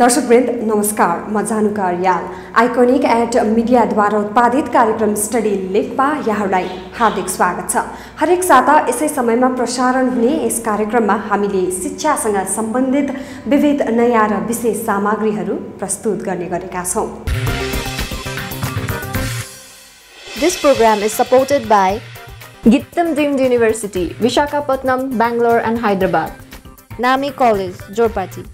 दर्शकवृन्द नमस्कार म Januka iconic at मिडियाद्वारा उत्पादित कार्यक्रम स्टडी लेखमा यहाँहरूलाई हार्दिक स्वागत छ हरेक साता यसै समयमा प्रसारण हुने यस कार्यक्रममा हामीले शिक्षासँग सम्बन्धित विविध नयाँ र विशेष सामग्रीहरू प्रस्तुत गर्ने गरेका छौँ This program is supported by Gittam Deemed University, Vishakhapatnam, Bangalore, and Hyderabad. Nami College, Jorpati.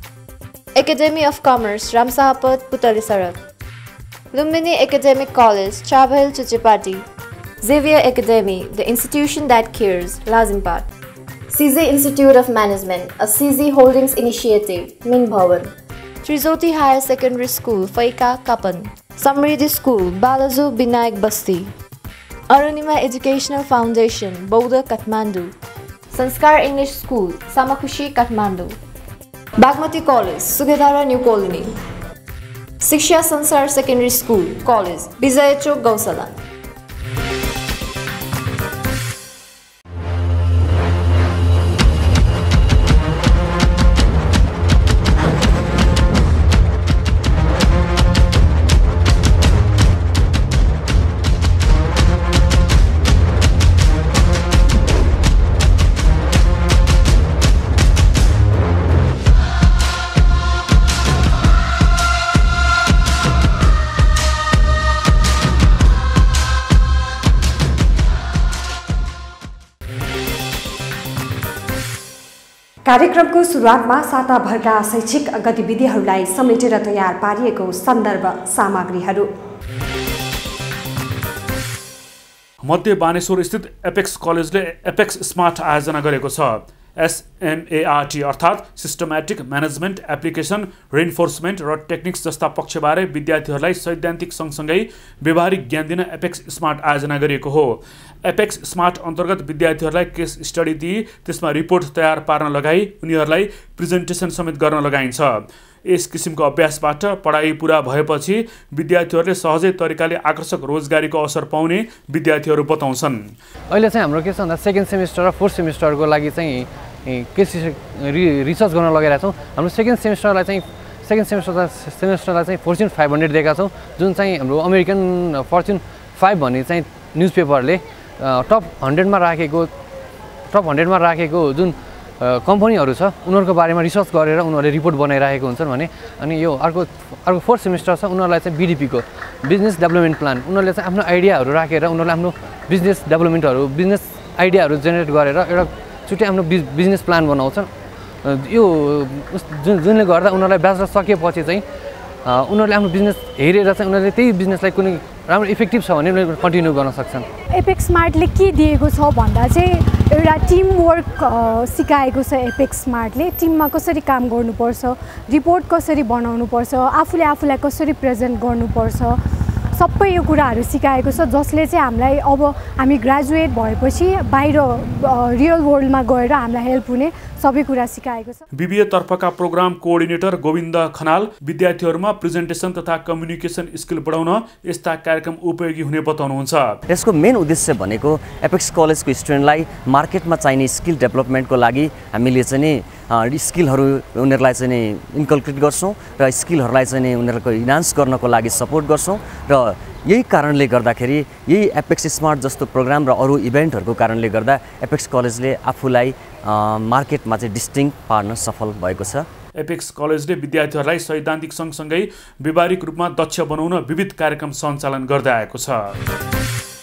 Academy of Commerce, Ramsahapat, Putalisarat. Lumini Academic College, Chabhel, Chichipati. Xavier Academy, the institution that cares, Lazimpat. CZ Institute of Management, a CZ Holdings initiative, Min Bhavan. Trizoti Higher Secondary School, Faika, Kapan. Samriddhi School, Balazu Binayak Basti. Arunima Educational Foundation, Bodha, Kathmandu. Sanskar English School, Samakushi Kathmandu. Bagmati college Sugedara new colony. Shiksha Sansar secondary school college Vijay Chowk Gaushala. कार्यक्रमको सुरुवातमा साताभरका शैक्षिक गतिविधिहरूलाई समेटेर तयार पारिएको सन्दर्भ सामग्रीहरू। मध्य बानेश्वर स्थित apex कलेजले apex smart आयोजना गरेको छ। एसएमएआरटी अर्थात् सिस्टमेटिक म्यानेजमेन्ट एप्लिकेसन रेन्फोर्समेन्ट र टेक्निक्स जस्ता पक्षबारे विद्यार्थीहरूलाई सैद्धान्तिक सँगसँगै व्यवहारिक ज्ञान दिन एपेक्स स्मार्ट आयोजना गरिएको हो। एपेक्स स्मार्ट अन्तर्गत विद्यार्थीहरूलाई केस स्टडी दिई त्यसमा रिपोर्ट तयार पार्न लगाई उनीहरूलाई प्रेजेन्टेसन समेत गर्न लगाइन्छ। यस किसिमको अभ्यासबाट पढाइ पुरा भएपछि विद्यार्थीहरूले सहजै तरिकाले आकर्षक रोजगारीको अवसर पाउने विद्यार्थीहरू बताउँछन्। अहिले चाहिँ हाम्रो के छ भन्दा सेकेन्ड सेमिस्टर र फोर्थ सेमिस्टरको लागि चाहिँ के रि रिसर्च गर्न लगाइरहेको छौँ। हाम्रो सेकेन्ड सेमिस्टरलाई चाहिँ सेकेन्ड सेमिस्टर सेमिस्टरलाई चाहिँ फोर्चुन फाइभ हन्ड्रेड दिएका छौँ जुन चाहिँ हाम्रो अमेरिकन फर्चुन फाइभ भन्ने चाहिँ न्युज पेपरले टप हन्ड्रेडमा राखेको टप हन्ड्रेडमा राखेको जुन कम्पनीहरू छ उनीहरूको बारेमा रिसर्च गरेर उनीहरूले रिपोर्ट बनाइरहेको हुन्छन् भने अनि यो अर्को अर्को फोर्थ सेमिस्टर छ उनीहरूलाई चाहिँ बिडिपीको बिजनेस डेभलपमेन्ट प्लान उनीहरूले चाहिँ आफ्नो आइडियाहरू राखेर उनीहरूले आफ्नो बिजनेस डेभलपमेन्टहरू बिजनेस आइडियाहरू जेनेरेट गरेर एउटा छुट्टै आफ्नो बिज बिजनेस प्लान बनाउँछन् यो जुन जुनले गर्दा उनीहरूलाई ब्याचलर सकेपछि चाहिँ उनीहरूले आफ्नो बिजनेस हेरेर चाहिँ उनीहरूले त्यही बिजनेसलाई कुनै राम्रो इफेक्टिभ छ भने उनीहरूले कन्टिन्यू गर्न सक्छन्। एपेक्स स्मार्टले के दिएको छ भन्दा चाहिँ एउटा टिम वर्क सिकाएको छ एपेक्स स्मार्टले। टिममा कसरी काम गर्नुपर्छ रिपोर्ट कसरी बनाउनुपर्छ आफूले आफूलाई कसरी प्रेजेन्ट गर्नुपर्छ सबै यो कुराहरू सिकाएको छ जसले चाहिँ हामीलाई अब हामी ग्रेजुएट भएपछि बाहिर रियल वर्ल्डमा गएर हामीलाई हेल्प हुने सबै कुरा सिकाएको छ। बिबिए तर्फका प्रोग्राम कोअर्डिनेटर गोविन्द खनाल विद्यार्थीहरूमा प्रेजेन्टेसन तथा कम्युनिकेसन स्किल बढाउन यस्ता कार्यक्रम उपयोगी हुने बताउनुहुन्छ। यसको मेन उद्देश्य भनेको एपेक्स कलेजको स्टुडेन्टलाई मार्केटमा चाहिने स्किल डेभलपमेन्टको लागि हामीले चाहिँ नि स्किलहरू उनीहरूलाई चाहिँ नि इन्कल्क्रेट गर्छौँ र स्किलहरूलाई चाहिँ नि उनीहरूको इन्हान्स गर्नको लागि सपोर्ट गर्छौँ र यही कारणले गर्दाखेरि यही एपेक्स स्मार्ट जस्तो प्रोग्राम र अरू इभेन्टहरूको कारणले गर्दा एपेक्स कलेजले आफूलाई मार्केटमा चाहिँ डिस्टिङ पार्न सफल भएको छ। एपेक्स कलेजले विद्यार्थीहरूलाई सैद्धान्तिक सँगसँगै व्यावहारिक रूपमा दक्ष बनाउन विविध कार्यक्रम सञ्चालन गर्दै आएको छ।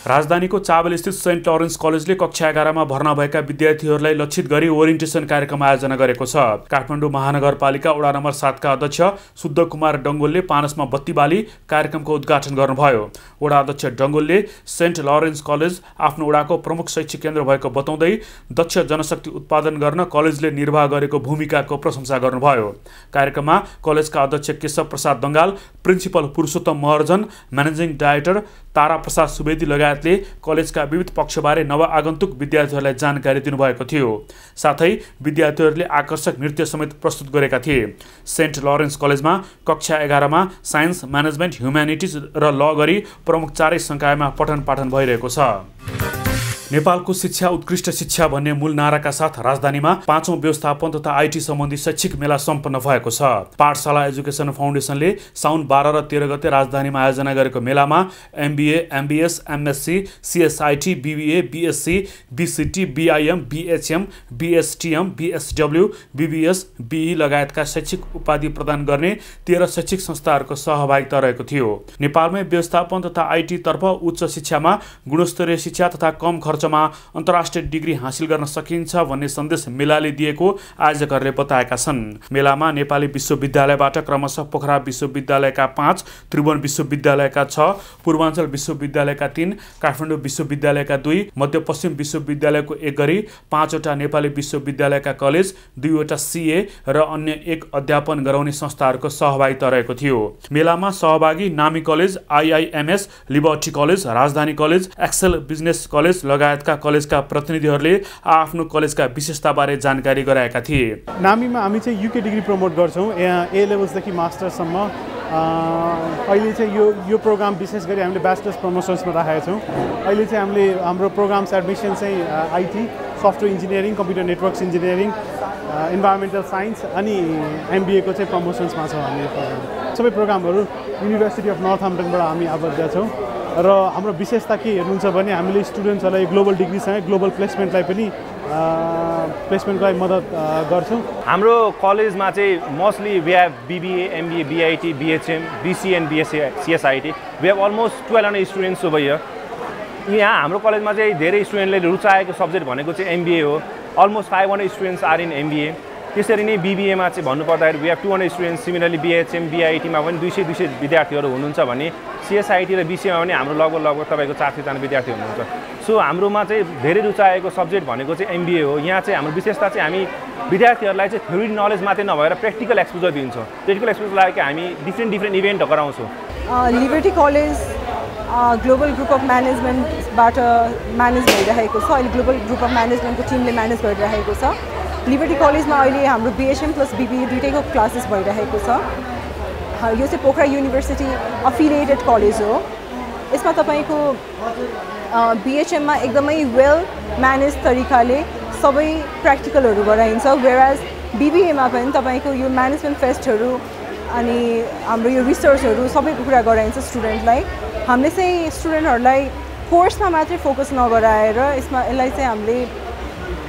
राजधानीको चावल स्थित सेन्ट लरेन्स कलेजले कक्षा एघारमा भर्ना भएका विद्यार्थीहरूलाई लक्षित गरी ओरिएन्टेसन कार्यक्रम आयोजना गरेको छ। काठमाडौँ महानगरपालिका वडा नम्बर सातका अध्यक्ष शुद्ध कुमार डङ्गोलले पानसमा बत्ती बाली कार्यक्रमको उद्घाटन गर्नुभयो। वडा अध्यक्ष डङ्गोलले सेन्ट लरेन्स कलेज आफ्नो वडाको प्रमुख शैक्षिक केन्द्र भएको बताउँदै दक्ष जनशक्ति उत्पादन गर्न कलेजले निर्वाह गरेको भूमिकाको प्रशंसा गर्नुभयो। कार्यक्रममा कलेजका अध्यक्ष Keshav Prasad Dangal principal Purushottam Maharjan managing director Tara Prasad Subedi लगायतले कलेजका विविध पक्षबारे नवआगन्तुक विद्यार्थीहरूलाई जानकारी दिनुभएको थियो। साथै विद्यार्थीहरूले आकर्षक नृत्य समेत प्रस्तुत गरेका थिए। सेन्ट लरेन्स कलेजमा कक्षा एघारमा साइन्स म्यानेजमेन्ट ह्युम्यानिटिज र ल गरी प्रमुख चारै सङ्कायमा पठन पाठन भइरहेको छ। नेपालको शिक्षा उत्कृष्ट शिक्षा भन्ने मूल नाराका साथ राजधानीमा पाँचौं व्यवस्थापन तथा आइटी सम्बन्धी शैक्षिक मेला सम्पन्न भएको छ। पाठशाला एजुकेसन फाउन्डेसनले साउन बाह्र र तेह्र गते राजधानीमा आयोजना गरेको मेलामा MBA MBS MSc CSIT BBA BSc BCT BIM BHM BSTM BSW BBS BE लगायतका शैक्षिक उपाधि प्रदान गर्ने तेह्र शैक्षिक संस्थाहरूको सहभागिता रहेको थियो। नेपालमै व्यवस्थापन तथा आइटीतर्फ उच्च शिक्षामा गुणस्तरीय शिक्षा तथा कम खर्च खर्चमा अन्तर्राष्ट्रिय डिग्री हासिल गर्न सकिन्छ भन्ने सन्देश मेलाले दिएको आयोजकहरूले बताएका छन्। मेलामा नेपाली विश्वविद्यालयबाट क्रमशः पोखरा विश्वविद्यालयका पाँच त्रिभुवन विश्वविद्यालयका छ पूर्वाञ्चल विश्वविद्यालयका तिन काठमाडौँ विश्वविद्यालयका दुई मध्यपश्चिम विश्वविद्यालयको एक गरी पाँचवटा नेपाली विश्वविद्यालयका कलेज दुईवटा सिए र अन्य एक अध्यापन गराउने संस्थाहरूको सहभागिता रहेको थियो। मेलामा सहभागी नामी college IIMS Liberty college Rajdhani college Excel business college लगायत लगायतका कलेजका प्रतिनिधिहरूले आफ्नो कलेजका विशेषताबारे जानकारी गराएका थिए। नामीमा हामी चाहिँ युके डिग्री प्रमोट गर्छौँ। ए लेभल्सदेखि मास्टर्ससम्म अहिले चाहिँ यो यो प्रोग्राम विशेष गरी हामीले ब्याचलर्स प्रमोसन्समा राखेका छौँ। अहिले चाहिँ हामीले हाम्रो प्रोग्राम्स एडमिसन चाहिँ IT software engineering computer networks engineering environmental science अनि एमबिएको चाहिँ प्रमोसन्समा छ हामीले सबै प्रोग्रामहरू युनिभर्सिटी अफ नर्थ हाम्टनबाट हामी आबद्ध छौँ। र हाम्रो विशेषता के हेर्नुहुन्छ भने हामीले स्टुडेन्ट्सहरूलाई ग्लोबल डिग्रीसँगै ग्लोबल प्लेसमेन्टलाई पनि प्लेसमेन्टको लागि मद्दत गर्छौँ। हाम्रो कलेजमा चाहिँ mostly we have BBA MBA BIT BHM BC and BSc CSIT we have almost twelve hundred students over यहाँ हाम्रो कलेजमा चाहिँ धेरै स्टुडेन्टले रुचाएको सब्जेक्ट भनेको चाहिँ एमबिए हो। Almost five hundred students are in MBA त्यसरी नै बिबिएमा चाहिँ भन्नुपर्दाखेरि we have two hundred students similarly BHM बिआइटीमा पनि दुई सय दुई सय विद्यार्थीहरू हुनुहुन्छ भने सिएसआइटी र बिसिएमा पनि हाम्रो लगभग लगभग तपाईँको चार सयजना विद्यार्थी हुनुहुन्छ। सो हाम्रोमा चाहिँ धेरै रुचाएको सब्जेक्ट भनेको चाहिँ एमबिए हो। यहाँ चाहिँ हाम्रो विशेषता चाहिँ हामी विद्यार्थीहरूलाई चाहिँ थ्योरी नलेज मात्रै नभएर प्र्याक्टिकल एक्सपोजर दिन्छौँ। प्र्याक्टिकल एक्सपोजर हामी डिफ्रेन्ट डिफ्रेन्ट इभेन्टहरू गराउँछौँ। Liberty college global group of म्यानेजमेन्टबाट manage भइरहेको छ। अहिले ग्लोबल ग्रुप अफ म्यानेजमेन्टको टिमले म्यानेज गरिरहेको छ। लिबर्टी कलेजमा अहिले हाम्रो बिएसएम प्लस बिबिए दुइटैको क्लासेस भइरहेको छ। यो चाहिँ पोखरा युनिभर्सिटी अफिलिएटेड कलेज हो। यसमा तपाईँको बिएचएममा एकदमै वेल म्यानेज तरिकाले सबै प्र्याक्टिकलहरू गराइन्छ वेराज बिबिएमा पनि तपाईँको यो म्यानेजमेन्ट फेस्टहरू अनि हाम्रो यो रिसर्चहरू सबैको कुरा गराइन्छ स्टुडेन्टलाई हामीले चाहिँ स्टुडेन्टहरूलाई कोर्समा मात्रै फोकस नगराएर यसमा यसलाई चाहिँ हामीले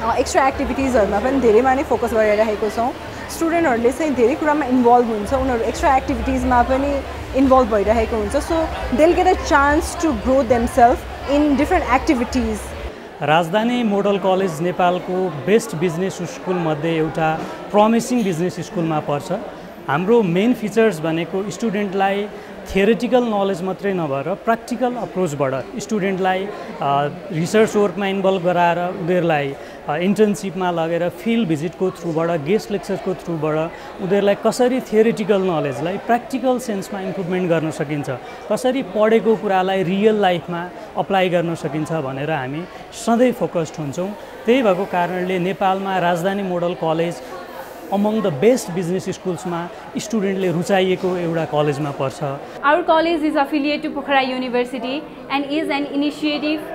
एक्स्ट्रा एक्टिभिटिजहरूमा पनि धेरैमा नै फोकस गरिरहेको छौँ। स्टुडेन्टहरूले चाहिँ धेरै कुरामा इन्भल्भ हुन्छ। उनीहरू एक्स्ट्रा एक्टिभिटिजमा पनि इन्भल्भ भइरहेको हुन्छ। So they get a chance to grow themselves in different activities Rajdhani model college नेपालको बेस्ट बिजनेस स्कुलमध्ये एउटा प्रमिसिङ बिजनेस स्कुलमा पर्छ। हाम्रो मेन फिचर्स भनेको स्टुडेन्टलाई थियोरिटिकल नलेज मात्रै नभएर प्र्याक्टिकल अप्रोचबाट स्टुडेन्टलाई रिसर्च वर्कमा इन्भल्भ गराएर उनीहरूलाई इन्टर्नसिपमा लगेर फिल्ड भिजिटको थ्रुबाट गेस्ट लेक्चरको थ्रुबाट उनीहरूलाई कसरी थियोरिटिकल नलेजलाई प्र्याक्टिकल सेन्समा इम्प्रुभमेन्ट गर्न सकिन्छ कसरी पढेको कुरालाई रियल लाइफमा अप्लाई गर्न सकिन्छ भनेर हामी सधैँ फोकस्ड हुन्छौँ। त्यही भएको कारणले नेपालमा Rajdhani model college among the best business स्कुल्समा स्टुडेन्टले रुचाइएको एउटा कलेजमा पर्छ our college is affiliate to Pokhara university and is an initiative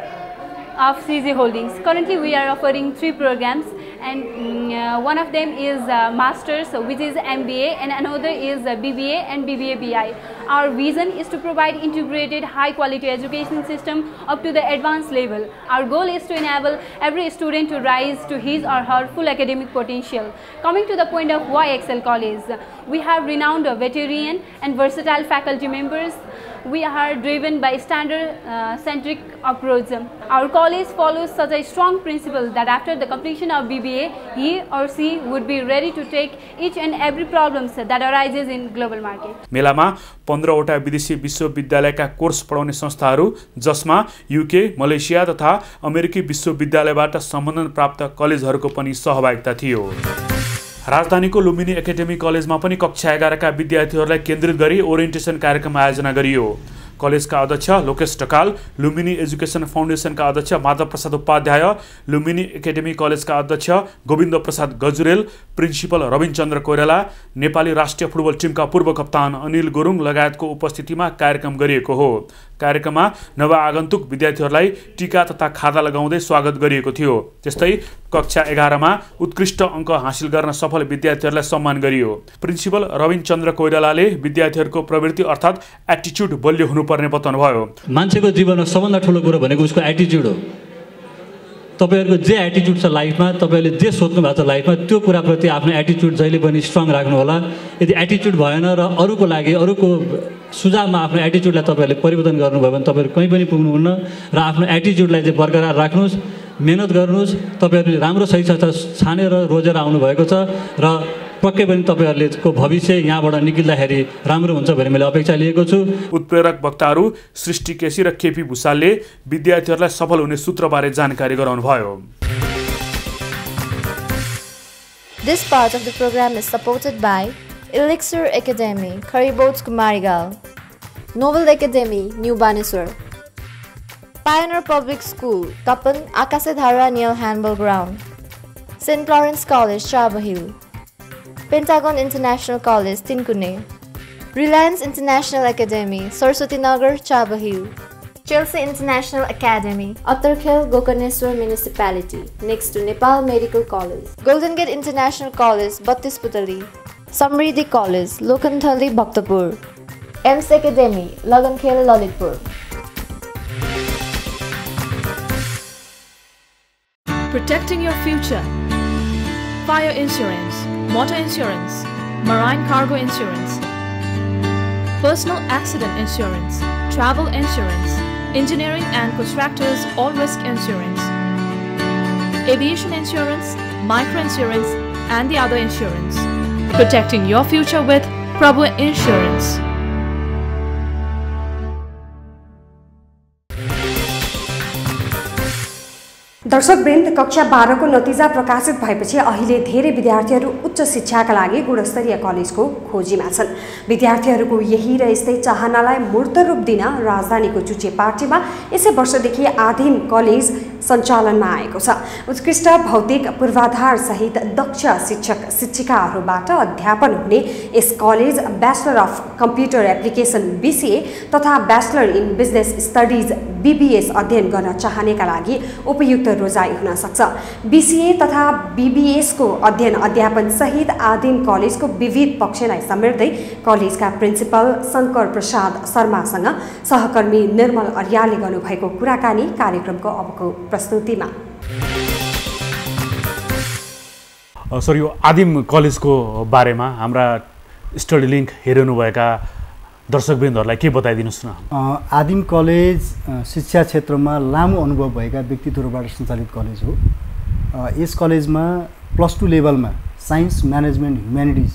of CZ Holdings. Currently we are offering three programs and mm, uh, one of them is uh, Masters which is MBA and another is uh, BBA and BBA BI. Our vision is to provide integrated high quality education system up to the advanced level. Our goal is to enable every student to rise to his or her full academic potential. Coming to the point of why Excel College, we have renowned veteran and versatile faculty members we are driven by standard-centric uh, approach. Our college follows such a strong principle that after the completion of BBA, he or she would be ready to take each and every problems that arises in global market. मेलामा पन्ध्रवटा विदेशी विश्वविद्यालयका course पढाउने संस्थाहरू जसमा UK Malaysia तथा अमेरिकी विश्वविद्यालयबाट सम्बन्धन प्राप्त कलेजहरूको पनि सहभागिता थियो राजधानीको लुम्बिनी एकाडेमी कलेजमा पनि कक्षा एघारका विद्यार्थीहरूलाई केन्द्रित गरी ओरिएन्टेसन कार्यक्रम आयोजना गरियो। कलेजका अध्यक्ष लोकेश ढकाल लुम्बिनी एजुकेसन फाउन्डेसनका अध्यक्ष माधव प्रसाद उपाध्याय लुम्बिनी एकाडेमी कलेजका अध्यक्ष गोविन्द प्रसाद गजुरेल प्रिन्सिपल रविनचन्द्र कोइराला नेपाली राष्ट्रिय फुटबल टिमका पूर्व कप्तान अनिल गुरुङ लगायतको उपस्थितिमा कार्यक्रम गरिएको हो। कार्यक्रममा नवआगन्तुक विद्यार्थीहरूलाई टिका तथा खादा लगाउँदै स्वागत गरिएको थियो। त्यस्तै कक्षा एघारमा उत्कृष्ट अङ्क हासिल गर्न सफल विद्यार्थीहरूलाई सम्मान गरियो। प्रिन्सिपल रविन चन्द्र कोइरालाले विद्यार्थीहरूको प्रवृत्ति अर्थात् एटिच्युड बलियो हुनुपर्ने बताउनुभयो। मान्छेको जीवनमा सबभन्दा ठुलो कुरो भनेको उसको एटिच्युड हो। तपाईँहरूको जे एटिच्युड छ लाइफमा तपाईँहरूले जे सोध्नु भएको छ लाइफमा त्यो कुराप्रति आफ्नो एटिच्युड जहिले पनि स्ट्रङ राख्नु होला यदि एटिच्युड भएन र अरूको लागि अरूको सुझावमा आफ्नो एटिच्युडलाई तपाईँहरूले परिवर्तन गर्नुभयो भने तपाईँहरू कहीँ पनि पुग्नुहुन्न र आफ्नो एटिच्युडलाई चाहिँ बरकरार राख्नुहोस् मिहिनेत गर्नुहोस्। तपाईँहरूले राम्रो सही छानेर रोजेर आउनुभएको छ र पक्कै पनि तपाईँहरूको भविष्य यहाँबाट निक्लिँदाखेरि राम्रो हुन्छ भन्ने मैले अपेक्षा लिएको छु उत्प्रेरक वक्ताहरू सृष्टि केसी र केपी भूषालले विद्यार्थीहरूलाई सफल हुने सूत्रबारे जानकारी गराउनुभयो This part of the program is supported by Elixir Academy, Kariboats Kumarigal, Novel Academy, New Baneswar, Pioneer Public School, Tapan Akasadhara Neil Handball Ground, St. Lawrence College, Chaba Hill, Pentagon International College, Tinkune, Reliance International Academy, Saraswati Nagar, Chaba Chelsea International Academy, Attarkhel, Gokarneswar Municipality, next to Nepal Medical College, Golden Gate International College, Battis Putali, Samriddhi College, Lokanthali, Bhaktapur, EMS Academy, Lagankhel, Lalitpur. Protecting your future. Fire insurance, motor insurance, marine cargo insurance, personal accident insurance, travel insurance, engineering and contractors all risk insurance, aviation insurance, micro insurance, and the other insurance. Protecting your future with Prabhu Insurance. दर्शकवृन्द कक्षा बाह्रको नतिजा प्रकाशित भएपछि अहिले धेरै विद्यार्थीहरू उच्च शिक्षाका लागि गुणस्तरीय कलेजको खोजीमा छन्। विद्यार्थीहरूको यही र यस्तै चाहनालाई मूर्त रूप दिन राजधानीको चुचे पार्टीमा यसै वर्षदेखि आदिम कलेज सञ्चालनमा आएको छ। उत्कृष्ट भौतिक पूर्वाधार सहित दक्ष शिक्षक शिक्षिकाहरूबाट अध्यापन हुने यस college bachelor of computer application BCA तथा bachelor in business studies BBS अध्ययन गर्न चाहनेका लागि उपयुक्त रोजाइ हुन सक्छ बिसिए तथा बिबिएसको अध्ययन अध्यापन सहित आदिम कलेजको विविध पक्षलाई समेट्दै कलेजका प्रिन्सिपल शङ्कर प्रसाद शर्मासँग सहकर्मी निर्मल अर्यालले गर्नुभएको कुराकानी कार्यक्रमको अबको प्रस्तुतिमा। सर यो आदिम कलेजको बारेमा हाम्रा स्टडी लिङ्क हेरिनुभएका दर्शकवृन्दहरूलाई के बताइदिनुहोस् न? आदिम कलेज शिक्षा क्षेत्रमा लामो अनुभव भएका व्यक्तित्वहरूबाट सञ्चालित कलेज हो। यस कलेजमा प्लस टू लेभलमा साइन्स म्यानेजमेन्ट ह्युम्यानिटिज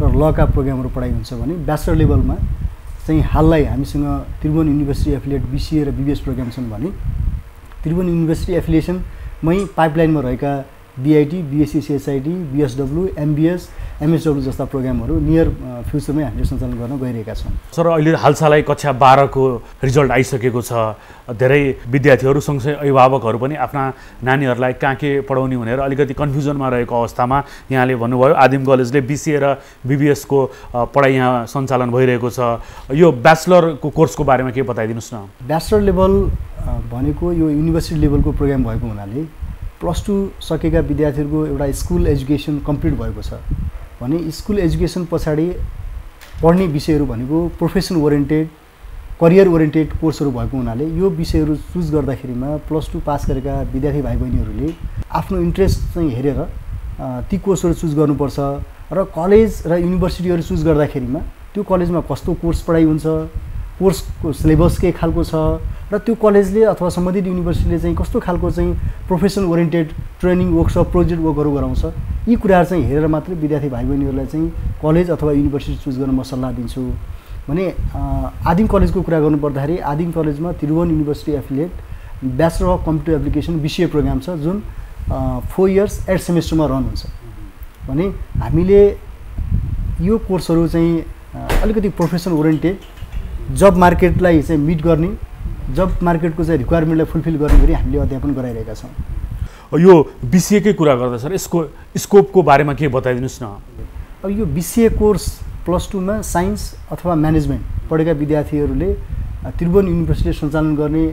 र लका प्रोग्रामहरू पढाइ हुन्छ भने ब्याचलर लेभलमा चाहिँ हाललाई हामीसँग त्रिभुवन युनिभर्सिटी एफिलिएट बिसिए र बिबिएस प्रोग्राम छन् भने त्रिभुवन युनिभर्सिटी एफिलिएसनमै पाइपलाइनमा रहेका BIT BSc CSIT BSW MBS MSW जस्ता प्रोग्रामहरू नियर फ्युचरमै हामीले सञ्चालन गर्न गइरहेका छौँ। सर अहिले हालसालै कक्षा बाह्रको रिजल्ट आइसकेको छ। धेरै विद्यार्थीहरू सँगसँगै अभिभावकहरू पनि आफ्ना नानीहरूलाई कहाँ के पढाउने भनेर अलिकति कन्फ्युजनमा रहेको अवस्थामा यहाँले भन्नुभयो। आदिम कलेजले बिसिए र बिबिएसको पढाइ यहाँ सञ्चालन भइरहेको छ। यो ब्याचलरको कोर्सको बारेमा के बताइदिनुहोस् न। ब्याचलर लेभल भनेको यो युनिभर्सिटी लेभलको प्रोग्राम भएको हुनाले प्लस टू सकेका विद्यार्थीहरूको एउटा स्कुल एजुकेसन कम्प्लिट भएको छ। भने स्कुल एजुकेसन पछाडि पढ्ने विषयहरू भनेको प्रोफेसन ओरिएन्टेड करियर ओरिएन्टेड कोर्सहरू भएको हुनाले यो विषयहरू चुज गर्दाखेरिमा प्लस टू पास गरेका विद्यार्थी भाइ बहिनीहरूले आफ्नो इन्ट्रेस्ट चाहिँ हेरेर ती कोर्सहरू चुज गर्नुपर्छ र कलेज र युनिभर्सिटीहरू चुज गर्दाखेरिमा त्यो कलेजमा कस्तो कोर्स पढाइ हुन्छ कोर्सको सिलेबस के खालको छ र त्यो कलेजले अथवा सम्बन्धित युनिभर्सिटीले चाहिँ कस्तो खालको चाहिँ profession oriented training workshop project वर्कहरू गराउँछ यी कुराहरू चाहिँ हेरेर मात्रै विद्यार्थी भाइ बहिनीहरूलाई चाहिँ कलेज अथवा युनिभर्सिटी चुज गर्न म सल्लाह दिन्छु। भने आदिम कलेजको कुरा गर्नु पर्दाखेरि आदिम कलेजमा Tribhuvan university affiliate bachelor of computer application BCA program छ जुन फोर इयर्स एट सेमेस्टरमा रन हुन्छ। भने हामीले यो कोर्सहरू चाहिँ अलिकति प्रोफेसन ओरिएन्टेड जब मार्केटलाई चाहिँ मिट गर्ने जब मार्केटको चाहिँ रिक्वायरमेन्टलाई फुलफिल गर्ने गरी हामीले अध्यापन गराइरहेका छौँ। यो बिसिएकै कुरा गर्दा सर यसको स्कोपको बारेमा के बताइदिनुहोस् न? अब यो बिसिए कोर्स प्लस टूमा साइन्स अथवा म्यानेजमेन्ट पढेका विद्यार्थीहरूले त्रिभुवन युनिभर्सिटीले सञ्चालन गर्ने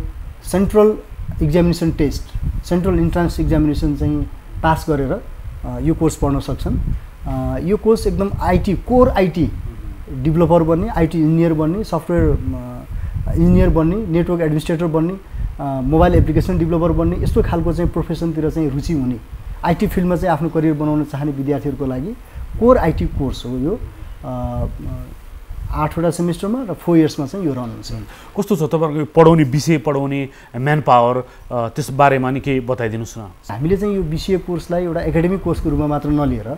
central examination test central entrance examination चाहिँ पास गरेर यो कोर्स पढ्न सक्छन्। यो कोर्स एकदम आइटी कोर आइटी डेभलपर बन्ने आइटी इन्जिनियर बन्ने सफ्टवेयर इन्जिनियर बन्ने नेटवर्क एडमिनिस्ट्रेटर बन्ने मोबाइल एप्लिकेसन डेभलपर बन्ने यस्तो खालको चाहिँ प्रोफेसनतिर चाहिँ रुचि हुने। आइटी फिल्डमा चाहिँ आफ्नो करियर बनाउन चाहने विद्यार्थीहरूको लागि कोर आइटी कोर्स हो यो। आठवटा सेमिस्टरमा र फोर इयर्समा चाहिँ यो रन हुन्छ। कस्तो छ तपाईँहरूको पढाउने विषय पढाउने म्यान पावर त्यस बारेमा नि केही बताइदिनुहोस् न। हामीले चाहिँ यो बिसिए कोर्सलाई एउटा एकाडेमिक कोर्सको रूपमा मात्र नलिएर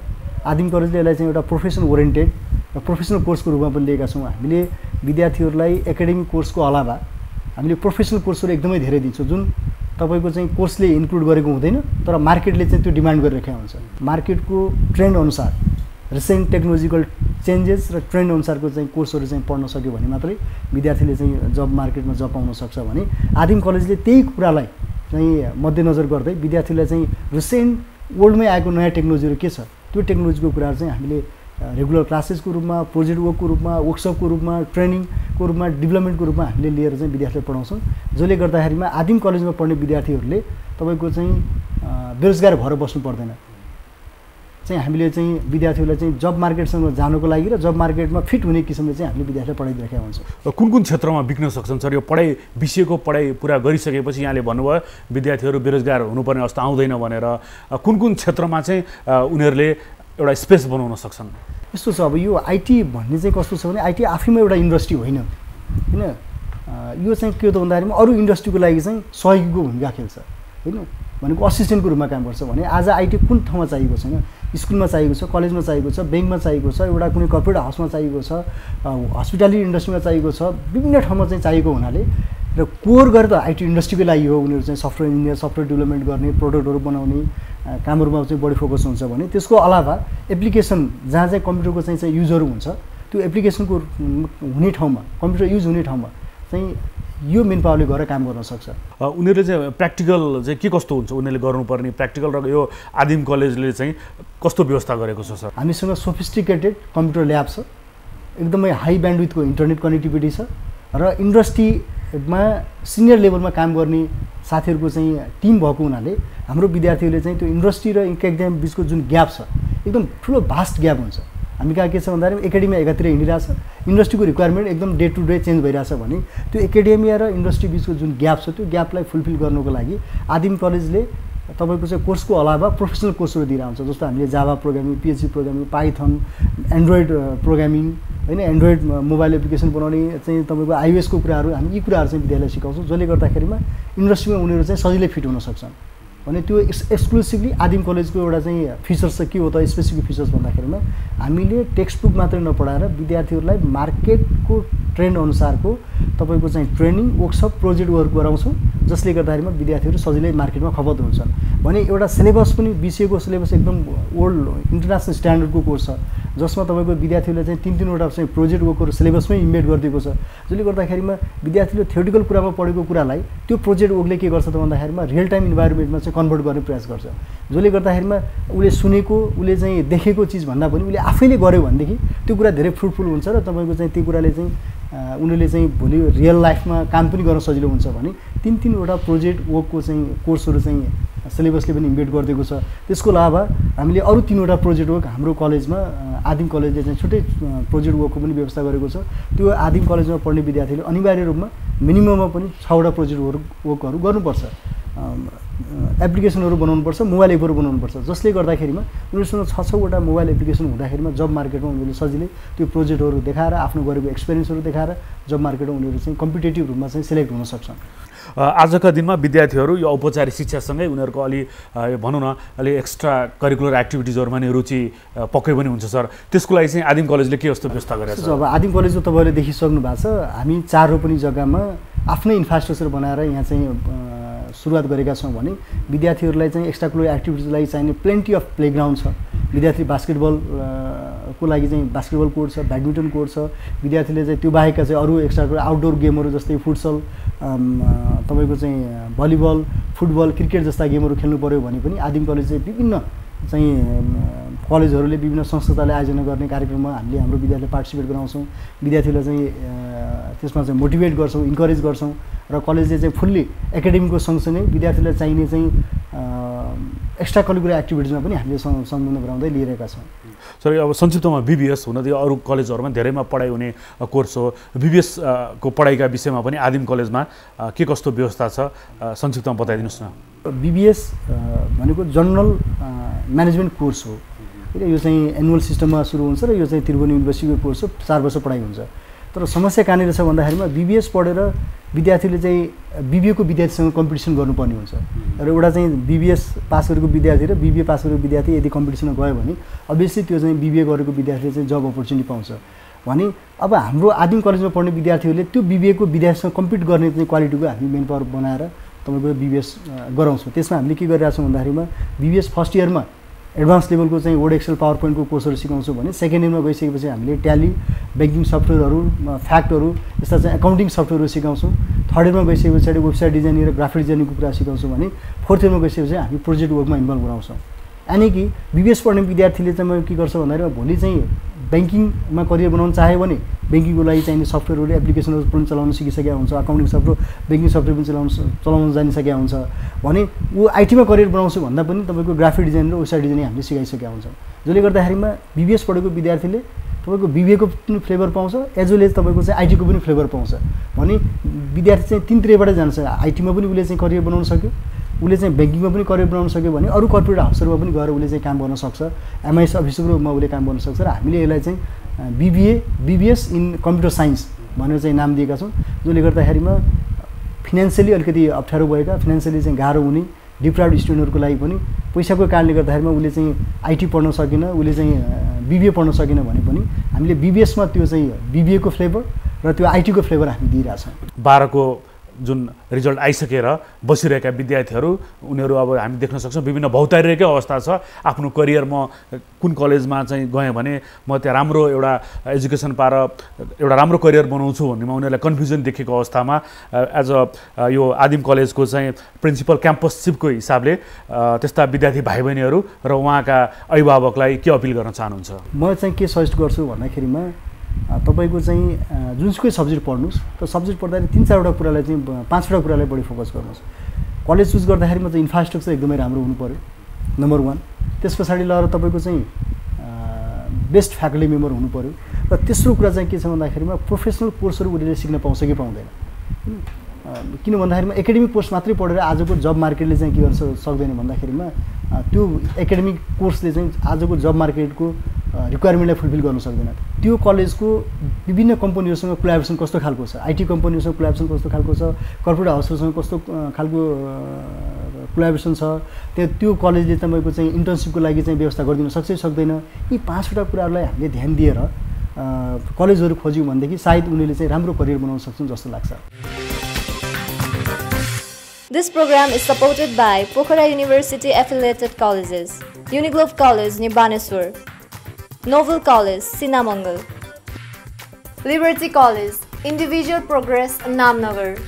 आदिम कलेजले यसलाई चाहिँ एउटा प्रोफेसनल ओरिएन्टेड र प्रोफेसनल कोर्सको रूपमा पनि लिएका छौँ हामीले। विद्यार्थीहरूलाई एकाडेमिक कोर्सको अलावा हामीले प्रोफेसनल कोर्सहरू एकदमै धेरै दिन्छौँ जुन तपाईँको चाहिँ कोर्सले इन्क्लुड गरेको हुँदैन तर मार्केटले चाहिँ त्यो डिमान्ड गरिरहेको हुन्छ मार्केटको ट्रेन्ड अनुसार रिसेन्ट टेक्नोलोजिकल चेन्जेस र ट्रेन्ड अनुसारको चाहिँ कोर्सहरू चाहिँ पढ्न सक्यो भने मात्रै विद्यार्थीले चाहिँ जब मार्केटमा जब पाउन सक्छ भने आदिम कलेजले त्यही कुरालाई चाहिँ मध्यनजर गर्दै विद्यार्थीलाई चाहिँ रिसेन्ट वर्ल्डमै आएको नयाँ टेक्नोलोजीहरू के छ त्यो टेक्नोलोजीको कुराहरू चाहिँ हामीले रेगुलर क्लासेसको रूपमा प्रोजेक्ट वर्कको रूपमा वर्कसपको रूपमा ट्रेनिङको रूपमा डेभलपमेन्टको रूपमा हामीले लिएर चाहिँ विद्यार्थीलाई पढाउँछौँ। जसले गर्दाखेरिमा आदिम कलेजमा पढ्ने विद्यार्थीहरूले तपाईँको चाहिँ बेरोजगार भएर बस्नु पर्दैन। चाहिँ हामीले चाहिँ विद्यार्थीहरूलाई चाहिँ जब मार्केटसँग जानुको लागि र जब मार्केटमा फिट हुने किसिमले चाहिँ हामीले विद्यार्थीलाई पढाइदिरहेका हुन्छौँ। कुन कुन क्षेत्रमा बिक्न सक्छन् सर? यो पढाइ विषयको पढाइ पुरा गरिसकेपछि यहाँले भन्नुभयो विद्यार्थीहरू बेरोजगार हुनुपर्ने अवस्था आउँदैन भनेर। कुन कुन क्षेत्रमा चाहिँ उनीहरूले एउटा स्पेस बनाउन सक्छन्। यस्तो छ अब यो आइटी भन्ने चाहिँ कस्तो छ भने आइटी आफैमा एउटा इन्डस्ट्री होइन। होइन? यो चाहिँ के हो त भन्दाखेरिमा अरू इन्डस्ट्रीको लागि चाहिँ सहयोगीको भूमिका खेल्छ। होइन? भनेको असिस्टेन्टको रूपमा काम गर्छ भने आज आइटी कुन ठाउँमा चाहिएको छैन? स्कुलमा चाहिएको छ कलेजमा चाहिएको छ ब्याङ्कमा चाहिएको छ एउटा कुनै कर्पोरेट हाउसमा चाहिएको छ हस्पिटालिटी इन्डस्ट्रीमा चाहिएको छ विभिन्न ठाउँमा चाहिँ चाहिएको हुनाले र कोर गरेर त आइटी इन्डस्ट्रीकै लागि हो। उनीहरू चाहिँ सफ्टवेयर इन्जिनियर सफ्टवेयर डेभलपमेन्ट गर्ने प्रडक्टहरू बनाउने कामहरूमा चाहिँ बढी फोकस हुन्छ भने त्यसको अलावा एप्लिकेसन जहाँ चाहिँ कम्प्युटरको चाहिँ चाहिँ युजहरू हुन्छ त्यो एप्लिकेसनको हुने ठाउँमा कम्प्युटर युज हुने ठाउँमा चाहिँ यो मेन पावरले गएर काम गर्न सक्छ। उनीहरूले चाहिँ प्र्याक्टिकल चाहिँ के कस्तो हुन्छ? उनीहरूले गर्नुपर्ने प्र्याक्टिकल र यो आदिम कलेजले चाहिँ कस्तो व्यवस्था गरेको छ सर? हामीसँग सोफिस्टिकेटेड कम्प्युटर ल्याब छ एकदमै हाई ब्यान्डविथको इन्टरनेट कनेक्टिभिटी छ र इन्डस्ट्रीमा सिनियर लेभलमा काम गर्ने साथीहरूको चाहिँ टिम भएको हुनाले हाम्रो विद्यार्थीहरूले चाहिँ त्यो इन्डस्ट्री र इक्जाम बिचको जुन ग्याप छ एकदम ठुलो भास्ट ग्याप हुन्छ। हामी कहाँ के छ भन्दाखेरि एकाडेमिया एकातिर हिँडिरहेछ इन्डस्ट्रीको रिक्वायरमेन्ट एकदम डे टु डे चेन्ज भइरहेछ भने त्यो एकाडेमिया र इन्डस्ट्री बिचको जुन ग्याप छ त्यो ग्यापलाई फुलफिल गर्नुको लागि आदिम कलेजले तपाईँको चाहिँ कोर्सको अलावा प्रोफेसनल कोर्सहरू दिएर हुन्छ जस्तो हामीले Java programming PHC programming Python Android programming होइन एन्ड्रोइड मोबाइल एप्लिकेसन बनाउने चाहिँ तपाईँको आइओएसको कुराहरू हामी यी कुराहरू चाहिँ विद्यालय सिकाउँछौँ जसले गर्दाखेरिमा इन्डस्ट्रीमा उनीहरू चाहिँ सजिलै फिट हुन सक्छन्। भने त्यो एक्स एक्सक्लुसिभली आदिम कलेजको एउटा चाहिँ फिचर्स चाहिँ के हो त स्पेसिफिक फिचर्स भन्दाखेरिमा हामीले टेक्स्ट बुक मात्रै नपढाएर विद्यार्थीहरूलाई मार्केटको ट्रेन्ड अनुसारको तपाईँको चाहिँ ट्रेनिङ वर्कसप प्रोजेक्ट वर्क गराउँछौँ। जसले गर्दाखेरिमा विद्यार्थीहरू सजिलै मार्केटमा खपत हुन्छन्। भने एउटा सिलेबस पनि बिसिएको सिलेबस एकदम वर्ल्ड इन्टरनेसनल स्ट्यान्डर्डको कोर्स छ जसमा तपाईँको विद्यार्थीहरूले चाहिँ तिन तिनवटा चाहिँ प्रोजेक्ट वर्कहरू सिलेबसमै इम्बेड गरिदिएको छ। जसले गर्दाखेरिमा विद्यार्थीले थ्योरिटिकल कुरामा पढेको कुरालाई त्यो प्रोजेक्ट वर्कले के गर्छ त भन्दाखेरिमा रियल टाइम इन्भाइरोमेन्टमा चाहिँ कन्भर्ट गर्ने प्रयास गर्छ। जसले गर्दाखेरिमा उसले सुनेको उसले चाहिँ देखेको चिजभन्दा पनि उसले आफैले गर्यो भनेदेखि त्यो कुरा धेरै फ्रुटफुल हुन्छ र तपाईँको चाहिँ त्यो कुराले चाहिँ उनीहरूले चाहिँ भोलि रियल लाइफमा काम पनि गर्न सजिलो हुन्छ भने तिन तिनवटा प्रोजेक्ट वर्कको चाहिँ कोर्सहरू चाहिँ सिलेबसले पनि इम्बेड गरिदिएको छ। त्यसको अलावा हामीले अरू तिनवटा प्रोजेक्ट वर्क हाम्रो कलेजमा आदिम कलेजले चाहिँ छुट्टै प्रोजेक्ट वर्कको पनि व्यवस्था गरेको छ। त्यो आदिम कलेजमा पढ्ने विद्यार्थीले अनिवार्य रूपमा मिनिमममा पनि छवटा प्रोजेक्ट वर्क वर्कहरू गर्नुपर्छ। एप्लिकेसनहरू बनाउनुपर्छ मोबाइल एपहरू बनाउनुपर्छ। जसले गर्दाखेरिमा उनीहरूसँग छ छवटा मोबाइल एप्लिकेसन हुँदाखेरिमा जब मार्केटमा उनीहरूले सजिलै त्यो प्रोजेक्टहरू देखाएर आफ्नो गरेको एक्सपिरियन्सहरू देखाएर जब मार्केटमा उनीहरू चाहिँ कम्पिटेटिभ रूपमा चाहिँ सेलेक्ट हुन सक्छन्। आजका दिनमा विद्यार्थीहरू यो औपचारिक शिक्षासँगै उनीहरूको अलि भनौँ न अलि एक्स्ट्रा करिकुलर एक्टिभिटिजहरूमा नि रुचि पक्कै पनि हुन्छ सर। त्यसको लागि चाहिँ आदिम कलेजले के जस्तो व्यवस्था गरेको छ? अब आदिम कलेजमा तपाईँले देखिसक्नु भएको छ हामी चार रोपनी जग्गामा आफ्नै इन्फ्रास्ट्रक्चर बनाएर यहाँ चाहिँ सुरुवात गरेका छौँ भने विद्यार्थीहरूलाई चाहिँ एक्स्ट्रा कुलर एक्टिभिटिजलाई चाहिने प्लेन्टी अफ प्लेग्राउन्ड छ। विद्यार्थी बास्केटबल को लागि चाहिँ बास्केटबल कोर्ट छ ब्याडमिन्टन कोर्ट छ। विद्यार्थीले चाहिँ त्यो बाहेकका चाहिँ अरू एक्स्ट्रा आउटडोर गेमहरू जस्तै फुटसल तपाईँको चाहिँ भलिबल फुटबल क्रिकेट जस्ता गेमहरू खेल्नु पऱ्यो भने पनि आदिम कलेज चाहिँ विभिन्न चाहिँ कलेजहरूले विभिन्न संस्थाले आयोजना गर्ने कार्यक्रममा हामीले हाम्रो विद्यार्थीलाई पार्टिसिपेट गराउँछौँ। विद्यार्थीलाई चाहिँ त्यसमा चाहिँ मोटिभेट गर्छौँ इन्करेज गर्छौँ। र कलेजले चाहिँ फुल्ली एकाडेमीको सँगसँगै विद्यार्थीलाई चाहिने चाहिँ एक्स्ट्रा करिकुलर एक्टिभिटिजमा पनि हामीले सं- संलग्न गराउँदै लिइरहेका छौँ। सर अब संक्षिप्तमा बिबिएस हुन त अरू कलेजहरूमा धेरैमा पढाइ हुने कोर्स हो। बिबिएस अ, को पढाइका विषयमा पनि आदिम कलेजमा के कस्तो व्यवस्था छ? संक्षिप्तमा बताइदिनुहोस् न। बिबिएस भनेको जनरल म्यानेजमेन्ट कोर्स हो। यो चाहिँ एनुअल सिस्टममा सुरु हुन्छ र यो चाहिँ त्रिभुवन युनिभर्सिटीको कोर्स हो। चार वर्ष पढाइ हुन्छ। तर समस्या कहाँनिर छ भन्दाखेरिमा बिबिएस पढेर विद्यार्थीले चाहिँ बिबिएको विद्यार्थीसँग कम्पिटिसन गर्नुपर्ने हुन्छ। र एउटा चाहिँ बिबिएस पास गरेको विद्यार्थी र बिबिए पास गरेको विद्यार्थी यदि कम्पिटिसनमा गयो भने अभियसली त्यो चाहिँ बिबिए गरेको विद्यार्थीले चाहिँ जब अपर्च्युनिटी पाउँछ। भने अब हाम्रो आदिम कलेजमा पढ्ने विद्यार्थीहरूले त्यो बिबिएको विद्यार्थीसँग कम्पिट गर्ने चाहिँ क्वालिटीको हामी मेन पावर बनाएर तपाईँको बिबिएस गराउँछौँ। त्यसमा हामीले के गरिरहेको छौँ भन्दाखेरिमा बिबिएस फर्स्ट इयरमा एडभान्स लेभलको चाहिँ वर्ड एक्सेल पावर पोइन्टको कोर्सहरू सिकाउँछौँ भने सेकेन्ड इयरमा गइसकेपछि हामीले ट्याली ब्याङ्किङ सफ्टवेयरहरू फ्याक्टहरू यस्ता चाहिँ एकाउन्टिङ सफ्टवेयरहरू सिकाउँछौँ। थर्ड इयरमा गइसके पछाडि वेबसाइट डिजाइनिङ र ग्राफिक डिजाइनिङको कुरा सिकाउँछौँ भने फोर्थ इयरमा गइसकेपछि हामी प्रोजेक्ट वर्कमा इन्भल्भ गराउँछौँ यानि कि बिबिएस पढ्ने विद्यार्थीले चाहिँ म के गर्छ भन्दाखेरि भोलि चाहिँ ब्याङ्किङमा करियर बनाउन चाह्यो भने ब्याङ्किङको लागि चाहिने सफ्टवेयरहरू एप्लिकेसनहरू पनि चलाउन सिकिसकेका हुन्छ अकाउन्टिङ सफ्टवेयर ब्याङ्किङ सफ्टवेयर पनि चलाउन चलाउन जानिसकेका हुन्छ। भने ऊ आइटीमा करियर बनाउँछु भन्दा पनि तपाईँको ग्राफिक डिजाइन र वेबसाइट डिजाइनिङ हामीले सिकाइसकेका हुन्छौँ। जसले गर्दाखेरिमा बिबिएस पढेको विद्यार्थीले तपाईँको बिबिएको पनि फ्लेभर पाउँछ एज वेल एज तपाईँको चाहिँ आइटीको पनि फ्लेभर पाउँछ। भने विद्यार्थी चाहिँ तिनतिरबाट जान्छ। आइटीमा पनि उसले चाहिँ करियर बनाउन सक्यो। उसले चाहिँ ब्याङ्किङमा पनि करियर बनाउन सक्यो भने अरू कर्पोरेट हाउसहरूमा पनि गएर उसले चाहिँ काम गर्न सक्छ। एमआइएस अफिसरको रूपमा उसले काम गर्न सक्छ र हामीले यसलाई चाहिँ BBA BBS in computer science भनेर चाहिँ नाम दिएका छौँ जसले गर्दाखेरिमा फिनेन्सियली अलिकति अप्ठ्यारो भएका फिनेन्सियली चाहिँ गाह्रो हुने डिप्राउड स्टुडेन्टहरूको लागि पनि पैसाको कारणले गर्दाखेरिमा उसले चाहिँ आइटी पढ्न सकेन उसले चाहिँ बिबिए पढ्न सकेन भने पनि हामीले बिबिएसमा त्यो चाहिँ बिबिएको फ्लेभर र त्यो आइटीको फ्लेभर हामी दिइरहेछौँ। बाह्रको जुन रिजल्ट आइसकेर बसिरहेका विद्यार्थीहरू उनीहरू अब हामी देख्न सक्छौँ विभिन्न भौतारिएकै अवस्था छ। आफ्नो करियर म कुन कलेजमा चाहिँ गएँ भने म त्यहाँ राम्रो एउटा एजुकेसन पाएर एउटा राम्रो करियर बनाउँछु भन्नेमा उनीहरूलाई कन्फ्युजन देखेको अवस्थामा एज अ यो आदिम कलेजको चाहिँ प्रिन्सिपल क्याम्पससिपको हिसाबले अ, त्यस्ता विद्यार्थी भाइ बहिनीहरू र उहाँका अभिभावकलाई के अपिल गर्न चाहनुहुन्छ? म चाहिँ के सजेस्ट गर्छु भन्दाखेरिमा तपाईँको चाहिँ जुनसुकै सब्जेक्ट पढ्नुहोस् त सब्जेक्ट पढ्दाखेरि तिन चारवटा कुरालाई चाहिँ पाँचवटा कुरालाई बढी फोकस गर्नुहोस्। कलेज चुज गर्दाखेरिमा चाहिँ इन्फ्रास्ट्रक्चर एकदमै राम्रो हुनु पऱ्यो नम्बर वान। त्यस पछाडि लगेर तपाईँको चाहिँ बेस्ट फ्याकल्टी मेम्बर हुनु पऱ्यो र तेस्रो कुरा चाहिँ के छ भन्दाखेरिमा प्रोफेसनल कोर्सहरू उसले सिक्न पाउँछ कि पाउँदैन। किन भन्दाखेरिमा एकाडेमिक कोर्स मात्रै पढेर आजको जब मार्केटले चाहिँ के गर्न स- सक्दैन भन्दाखेरिमा त्यो एकाडेमिक कोर्सले चाहिँ आजको जब मार्केटको रिक्वायरमेन्टलाई फुलफिल गर्न सक्दैन। त्यो कलेजको विभिन्न कम्पनीहरूसँग कोलाबरेसन कस्तो खालको छ? आइटी कम्पनीहरूसँग कोलाबरेसन कस्तो खालको छ? कर्पोरेट हाउसहरूसँग कस्तो खालको कोलाबरेसन छ? त्यो त्यो कलेजले तपाईँको चाहिँ इन्टर्नसिपको लागि चाहिँ व्यवस्था गरिदिन सक्छ सक्दैन? यी पाँचवटा कुराहरूलाई हामीले ध्यान दिएर कलेजहरू खोज्यौँ भनेदेखि सायद उनीहरूले चाहिँ राम्रो करियर बनाउन सक्छन् जस्तो लाग्छ। This program is supported by Pokhara University affiliated colleges Uniglobe College near Baneswar, Novel College, Sinamangal, Liberty College, Individual Progress, Namnagar,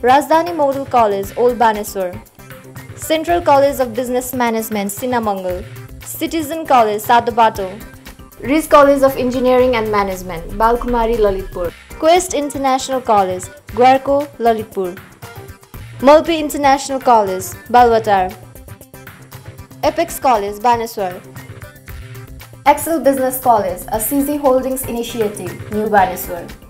Rajdhani Model College, Old Baneswar, Central College of Business Management, Sinamangal, Citizen College, Sadabato, Riz College of Engineering and Management, Balkumari, Lalitpur, Quest International College, Guarco, Lalitpur, Mulpi International College, Balwatar, Apex College, Baneswar, Excel Business College, a CZ Holdings initiative, New Baneswar.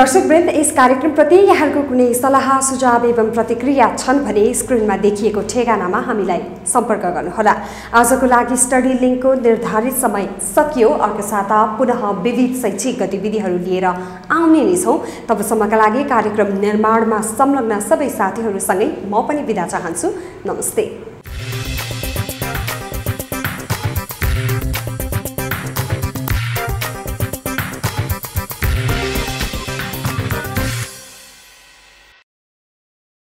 दर्शकवृन्द यस कार्यक्रमप्रति यहाँहरूको कुनै सल्लाह सुझाव एवं प्रतिक्रिया छन् भने स्क्रिनमा देखिएको ठेगानामा हामीलाई सम्पर्क गर्नुहोला। आजको लागि स्टडी लिङ्कको निर्धारित समय सकियो। अर्को साता पुनः विविध शैक्षिक गतिविधिहरू लिएर आउने नै छौँ। तबसम्मका लागि कार्यक्रम निर्माणमा संलग्न सबै साथीहरूसँगै म पनि बिदा चाहन्छु। नमस्ते।